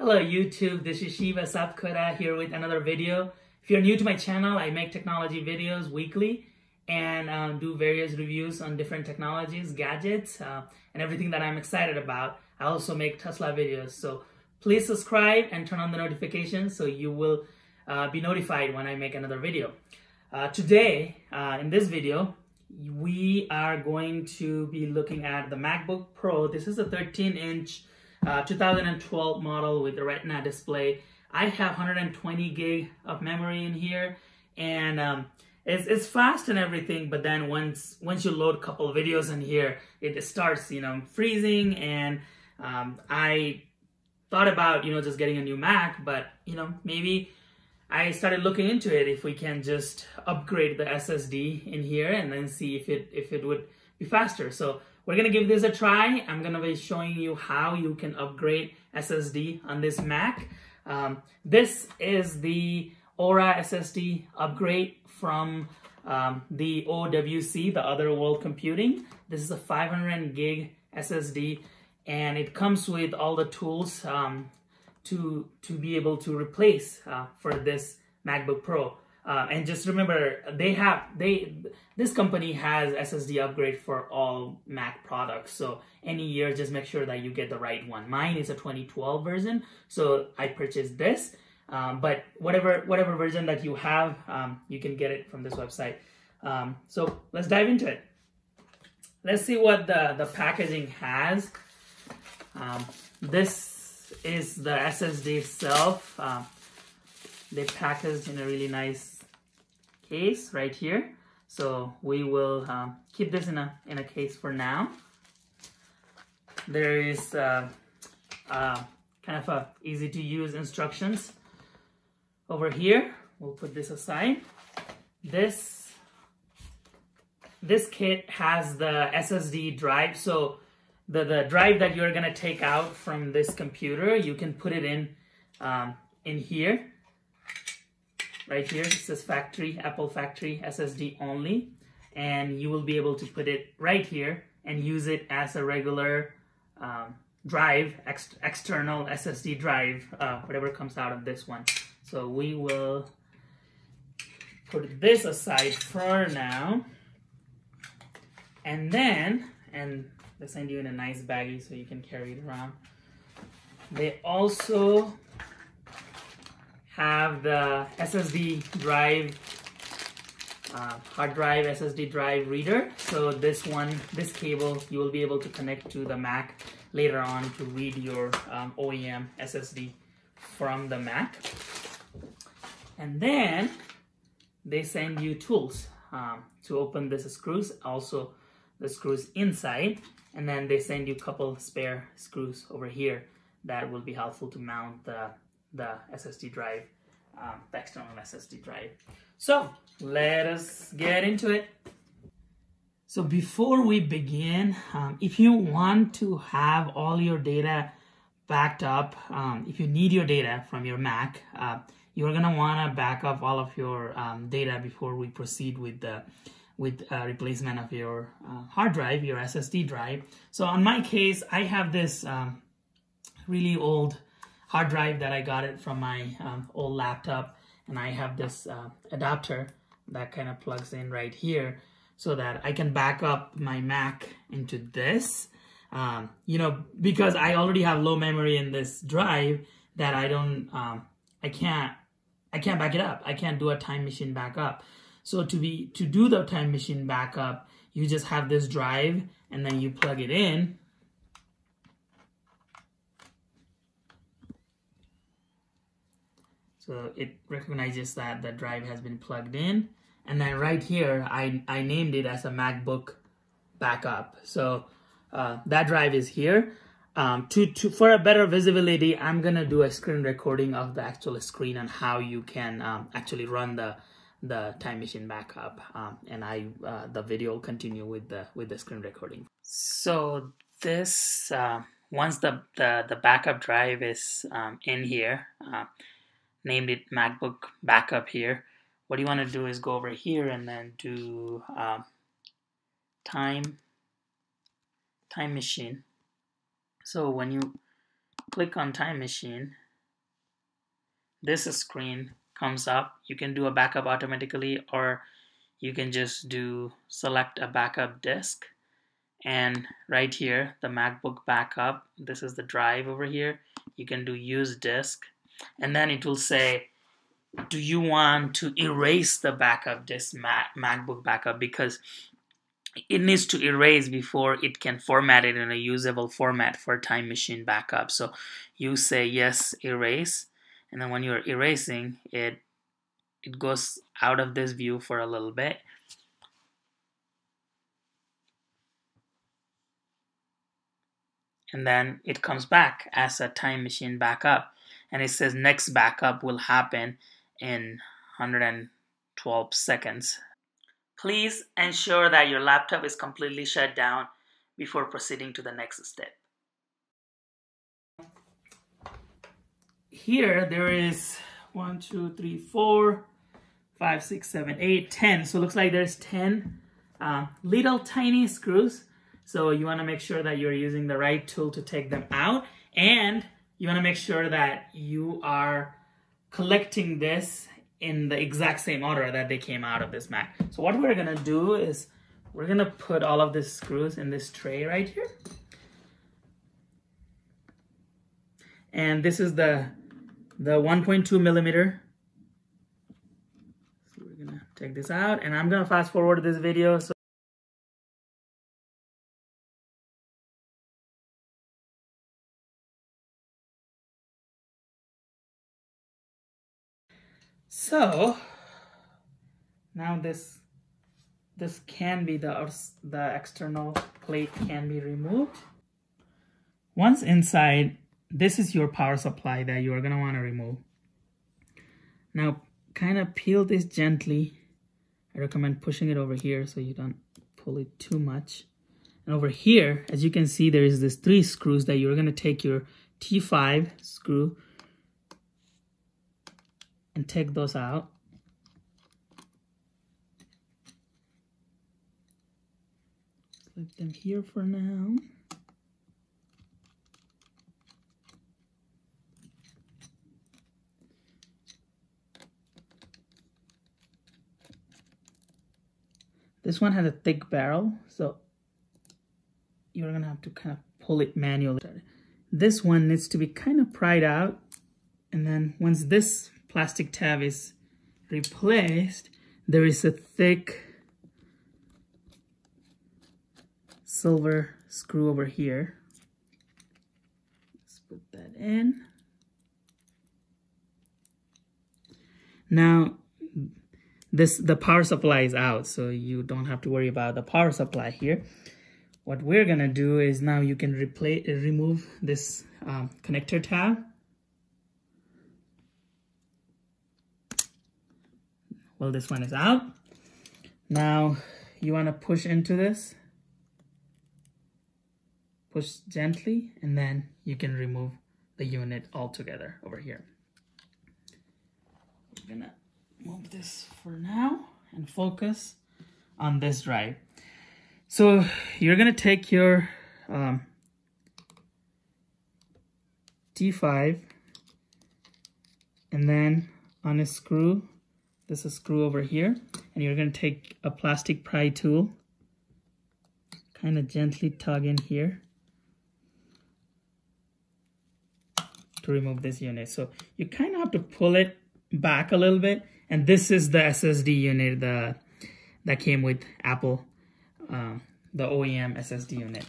Hello YouTube, this is Shiva Sapkota here with another video. If you're new to my channel, I make technology videos weekly and um, do various reviews on different technologies, gadgets, uh, and everything that I'm excited about. I also make Tesla videos, so please subscribe and turn on the notifications so you will uh, be notified when I make another video. Uh, today, uh, in this video, we are going to be looking at the MacBook Pro. This is a 13 inch uh, 2012 model with the Retina display. I have 120 gig of memory in here and um, it's, it's fast and everything, but then once once you load a couple of videos in here, it starts, you know, freezing and um, I thought about, you know, just getting a new Mac, but, you know, maybe I started looking into it if we can just upgrade the SSD in here and then see if it if it would be faster. So we're gonna give this a try. I'm gonna be showing you how you can upgrade SSD on this Mac. Um, this is the Aura SSD upgrade from um, the OWC, the Other World Computing. This is a 500 gig SSD and it comes with all the tools um, to to be able to replace uh, for this MacBook Pro. Uh, and just remember, they have they this company has SSD upgrade for all Mac products. So any year, just make sure that you get the right one. Mine is a 2012 version, so I purchased this. Um, but whatever whatever version that you have, um, you can get it from this website. Um, so let's dive into it. Let's see what the the packaging has. Um, this is the SSD itself. Uh, they packaged in a really nice case right here. So we will um, keep this in a in a case for now. There is uh, uh, kind of a easy to use instructions over here. We'll put this aside. This this kit has the SSD drive. So the, the drive that you're gonna take out from this computer, you can put it in um, in here. Right here, it says factory, Apple factory SSD only. And you will be able to put it right here and use it as a regular um, drive, ex external SSD drive, uh, whatever comes out of this one. So we will put this aside for now. And then, and they send you in a nice baggie so you can carry it around. They also have the SSD drive, uh, hard drive SSD drive reader. So this one, this cable, you will be able to connect to the Mac later on to read your um, OEM SSD from the Mac. And then they send you tools um, to open this screws, also the screws inside and then they send you a couple spare screws over here that will be helpful to mount the, the SSD drive, um, the external SSD drive. So let us get into it. So before we begin, um, if you want to have all your data backed up, um, if you need your data from your Mac, uh, you're gonna wanna back up all of your um, data before we proceed with the with replacement of your uh, hard drive, your SSD drive. So on my case, I have this um, really old hard drive that I got it from my um, old laptop and I have this uh, adapter that kind of plugs in right here so that I can back up my Mac into this. Um, you know, because I already have low memory in this drive that I don't, um, I can't, I can't back it up. I can't do a time machine backup. So to be to do the time machine backup, you just have this drive and then you plug it in. So it recognizes that the drive has been plugged in. And then right here, I, I named it as a MacBook backup. So uh, that drive is here. Um, to, to For a better visibility, I'm gonna do a screen recording of the actual screen and how you can um, actually run the the time machine backup um, and I uh, the video will continue with the with the screen recording. So this uh, once the, the the backup drive is um, in here, uh, named it MacBook backup here. What you want to do is go over here and then do um, time time machine. So when you click on time machine, this screen comes up. You can do a backup automatically or you can just do select a backup disk and right here the MacBook backup this is the drive over here you can do use disk and then it will say do you want to erase the backup Mac MacBook backup? Because it needs to erase before it can format it in a usable format for time machine backup. So you say yes erase. And then when you're erasing it it goes out of this view for a little bit. And then it comes back as a time machine backup and it says next backup will happen in 112 seconds. Please ensure that your laptop is completely shut down before proceeding to the next step. Here there is one two three four five six seven eight ten. So it looks like there's 10 uh, little tiny screws. So you want to make sure that you're using the right tool to take them out. And you want to make sure that you are collecting this in the exact same order that they came out of this Mac. So what we're to do is we're to put all of these screws in this tray right here. And this is the the 1.2 millimeter. So we're to take this out and I'm to fast forward this video. So So now this this can be the the external plate can be removed. Once inside, this is your power supply that you are gonna want to remove. Now, kind of peel this gently. I recommend pushing it over here so you don't pull it too much. And over here, as you can see, there is this three screws that you're gonna take your T5 screw and take those out. Leave them here for now. This one has a thick barrel, so you're gonna have to kind of pull it manually. This one needs to be kind of pried out, and then once this plastic tab is replaced, there is a thick silver screw over here. Let's put that in. Now, this the power supply is out, so you don't have to worry about the power supply here. What we're gonna do is now you can replace remove this um, connector tab well this one is out. Now you want to push into this? Push gently and then you can remove the unit altogether over here. We're gonna move this for now and focus on this drive. So you're gonna take your um, T5 and then unscrew this is screw over here and you're going to take a plastic pry tool kind of gently tug in here to remove this unit. So you kind of have to pull it back a little bit and this is the SSD unit the that came with Apple um, the OEM SSD unit.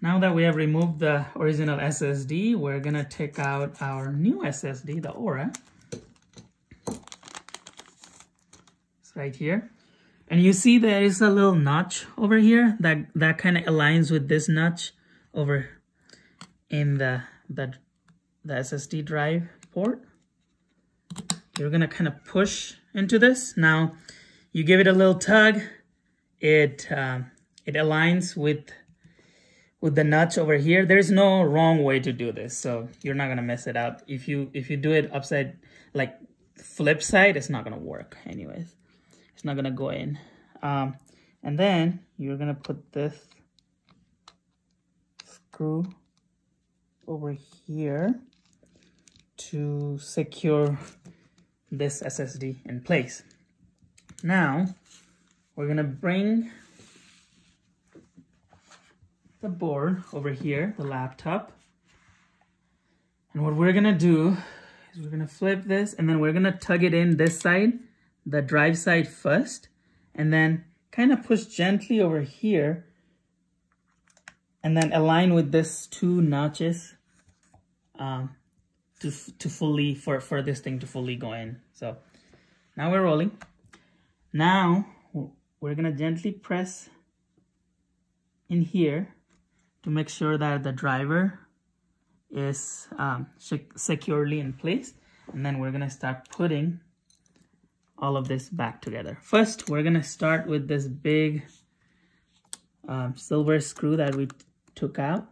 Now that we have removed the original SSD we're gonna take out our new SSD the Aura right here. And you see there is a little notch over here that, that kind of aligns with this notch over in the, the, the SSD drive port. You're gonna kind of push into this. Now, you give it a little tug, it, uh, it aligns with with the notch over here there's no wrong way to do this so you're not gonna mess it up if you if you do it upside like flip side it's not gonna work anyways it's not gonna go in um, and then you're gonna put this screw over here to secure this SSD in place. Now, we're gonna bring the board over here, the laptop. And what we're gonna do is we're gonna flip this and then we're gonna tug it in this side, the drive side first, and then kind of push gently over here and then align with this two notches um, to, to fully, for, for this thing to fully go in. So now we're rolling. Now we're gonna gently press in here to make sure that the driver is um, securely in place. And then we're gonna start putting all of this back together. First, we're gonna start with this big um, silver screw that we took out.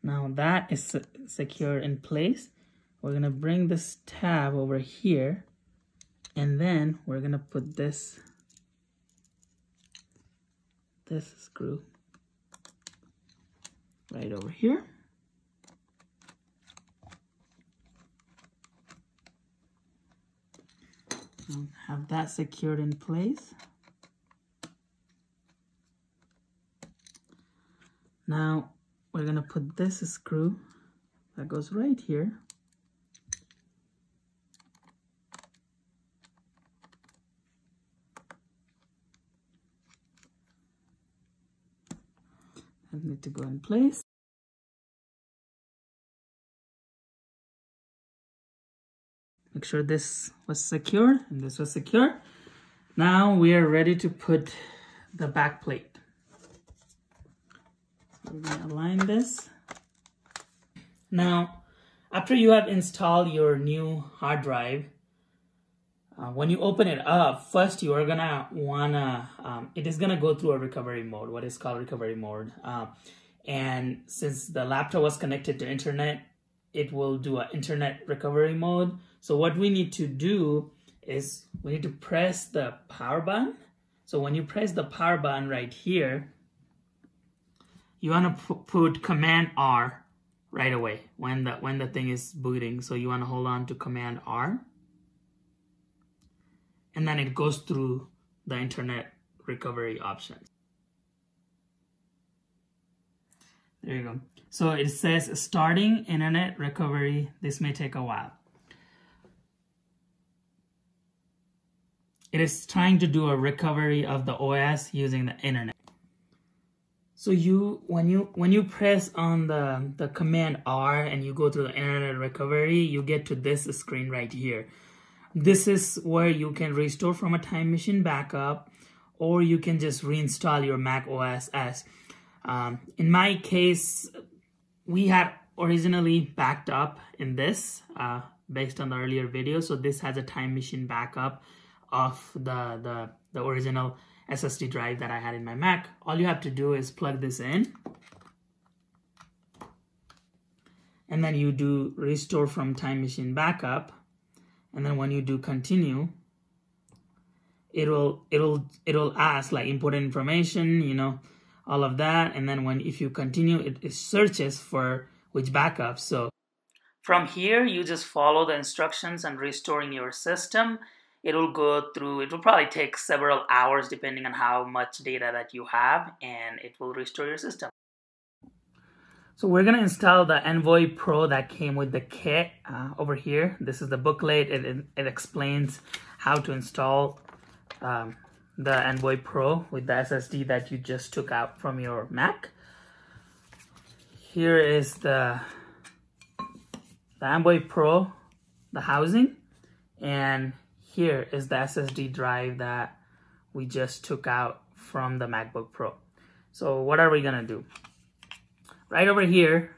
Now that is secure in place. We're gonna bring this tab over here and then we're gonna put this this screw right over here. have that secured in place. Now we're going to put this screw that goes right here that need to go in place. Make sure this was secure and this was secure. Now we are ready to put the back plate. We're gonna align this. Now, after you have installed your new hard drive, uh, when you open it up, first you are gonna wanna, um, it is gonna go through a recovery mode, what is called recovery mode. Uh, and since the laptop was connected to internet, it will do an internet recovery mode. So what we need to do is we need to press the power button. So when you press the power button right here, you want to put command R right away when the when the thing is booting so you want to hold on to command R and then it goes through the internet recovery options. There you go. So it says starting internet recovery this may take a while. It is trying to do a recovery of the OS using the internet. So you when you when you press on the the command R and you go to the internet recovery, you get to this screen right here. This is where you can restore from a time machine backup, or you can just reinstall your Mac OS X. Um, in my case, we had originally backed up in this uh, based on the earlier video. So this has a time machine backup of the the the original SSD drive that I had in my Mac. All you have to do is plug this in. And then you do restore from time machine backup. And then when you do continue, it'll it'll it'll ask like important information, you know, all of that. And then when if you continue, it, it searches for which backup. So from here, you just follow the instructions and restoring your system it will go through it will probably take several hours depending on how much data that you have and it will restore your system so we're to install the envoy pro that came with the kit uh, over here this is the booklet it, it, it explains how to install um, the envoy pro with the ssd that you just took out from your mac here is the the envoy pro the housing and here is the SSD drive that we just took out from the MacBook Pro. So what are we gonna do? Right over here,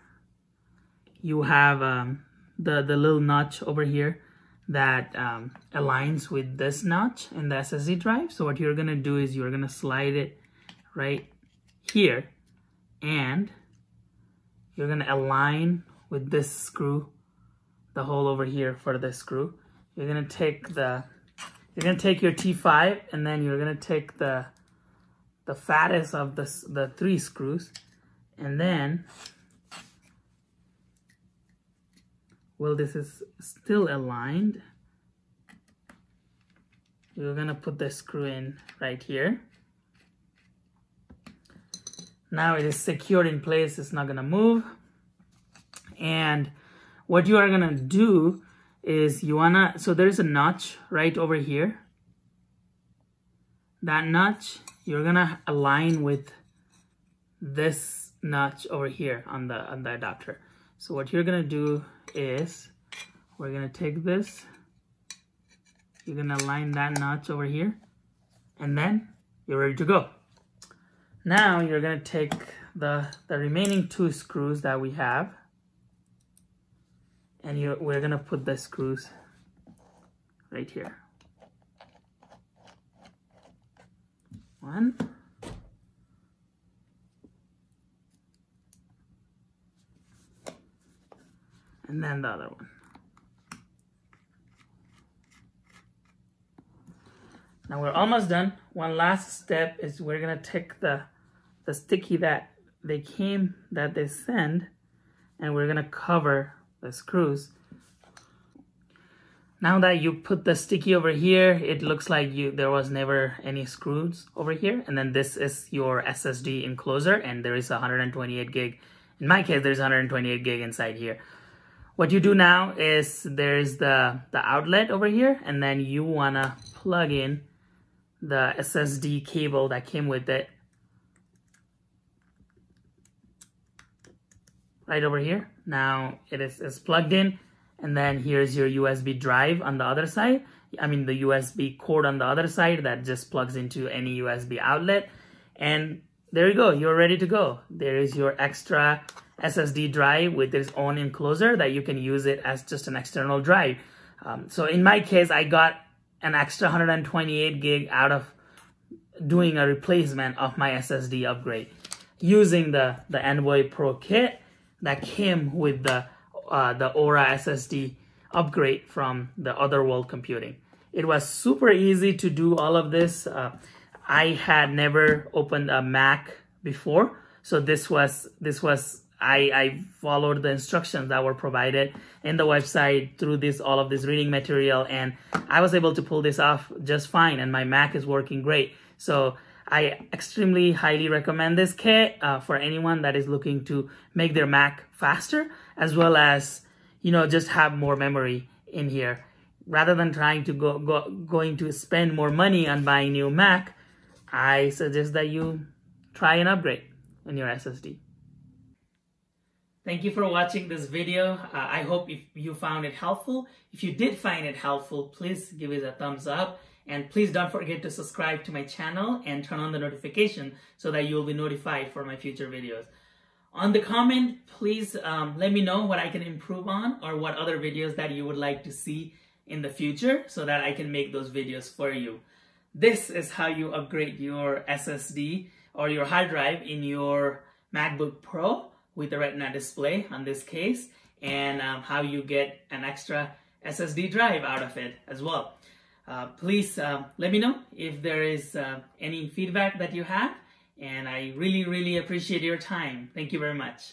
you have um, the, the little notch over here that um, aligns with this notch in the SSD drive. So what you're gonna do is you're gonna slide it right here and you're gonna align with this screw, the hole over here for the screw you're gonna take the you're gonna take your T5 and then you're gonna take the the fattest of the, the three screws and then well this is still aligned. You're gonna put the screw in right here. Now it is secured in place it's not gonna move. And what you are gonna do is you wanna so there's a notch right over here. That notch you're gonna align with this notch over here on the on the adapter. So what you're gonna do is we're gonna take this you're gonna line that notch over here and then you're ready to go. Now you're gonna take the the remaining two screws that we have and you we're gonna put the screws right here. One and then the other one now we're almost done one last step is we're gonna take the the sticky that they came that they send and we're gonna cover the screws now that you put the sticky over here, it looks like you there was never any screws over here. And then this is your SSD enclosure and there is 128 gig. In my case, there's 128 gig inside here. What you do now is there's the, the outlet over here and then you wanna plug in the SSD cable that came with it. Right over here. Now it is, is plugged in and then here's your USB drive on the other side. I mean the USB cord on the other side that just plugs into any USB outlet. And there you go, you're ready to go. There is your extra SSD drive with its own enclosure that you can use it as just an external drive. Um, so in my case, I got an extra 128 gig out of doing a replacement of my SSD upgrade using the, the Envoy Pro kit that came with the uh, the Aura SSD upgrade from the Other World Computing. It was super easy to do all of this. Uh, I had never opened a Mac before, so this was this was I, I followed the instructions that were provided in the website through this all of this reading material, and I was able to pull this off just fine. And my Mac is working great. So I extremely highly recommend this kit uh, for anyone that is looking to make their Mac faster, as well as, you know, just have more memory in here. Rather than trying to go, go going to spend more money on buying new Mac, I suggest that you try an upgrade on your SSD. Thank you for watching this video. Uh, I hope if you found it helpful. If you did find it helpful, please give it a thumbs up and please don't forget to subscribe to my channel and turn on the notification so that you'll be notified for my future videos. On the comment, please um, let me know what I can improve on or what other videos that you would like to see in the future so that I can make those videos for you. This is how you upgrade your SSD or your hard drive in your MacBook Pro with the Retina display on this case and um, how you get an extra SSD drive out of it as well. Uh, please uh, let me know if there is uh, any feedback that you have. And I really, really appreciate your time. Thank you very much.